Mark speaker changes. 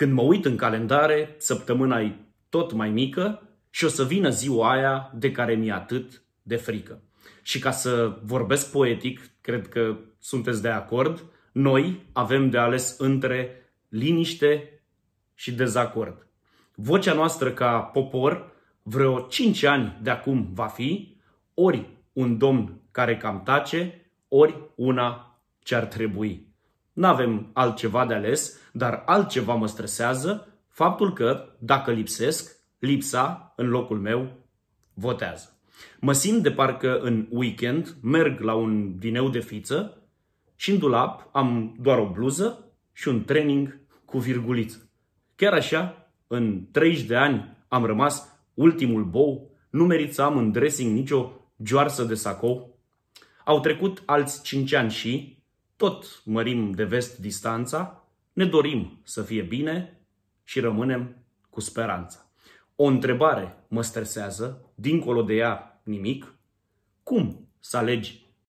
Speaker 1: Când mă uit în calendare, săptămâna e tot mai mică și o să vină ziua aia de care mi-e atât de frică. Și ca să vorbesc poetic, cred că sunteți de acord, noi avem de ales între liniște și dezacord. Vocea noastră ca popor, vreo 5 ani de acum va fi, ori un domn care cam tace, ori una ce ar trebui. N-avem altceva de ales, dar altceva mă stresează, faptul că, dacă lipsesc, lipsa, în locul meu, votează. Mă simt de parcă în weekend merg la un dineu de fiță și în dulap am doar o bluză și un training cu virguliță. Chiar așa, în 30 de ani am rămas ultimul bou, nu merit să am în dressing nicio joarsă de sacou. Au trecut alți 5 ani și, tot mărim de vest distanța, ne dorim să fie bine și rămânem cu speranța. O întrebare mă stresează, dincolo de ea nimic. Cum să alegi